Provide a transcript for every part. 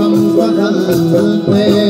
हम सदन थे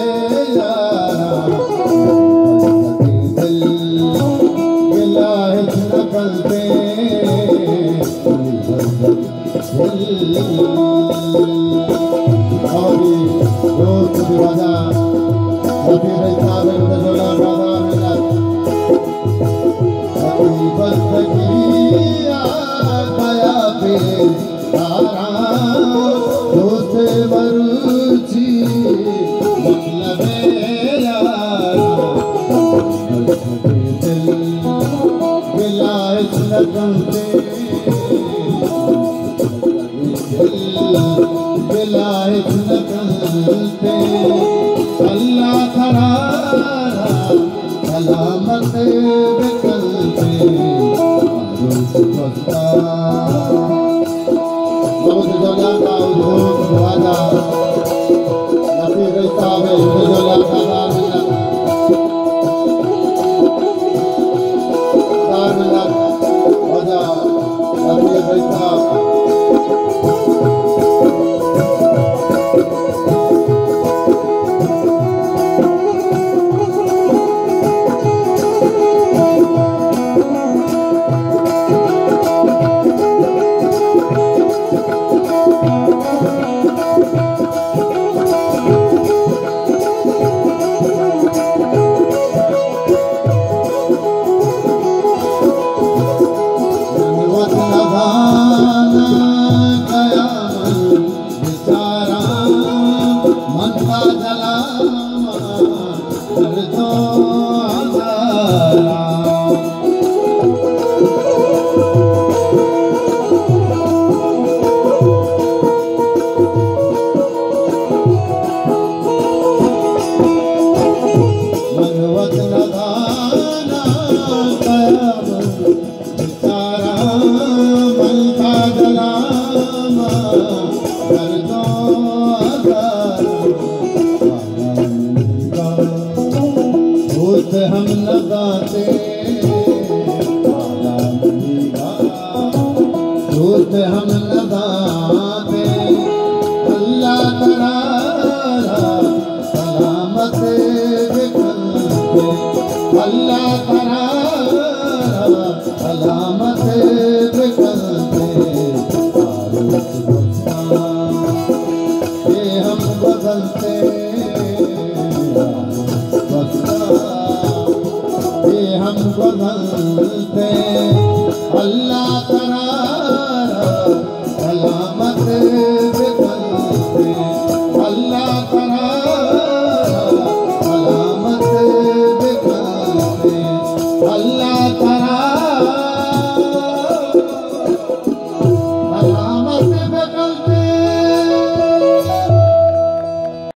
Hari Goswami Raja Nabi la Bey, हम लगाते हम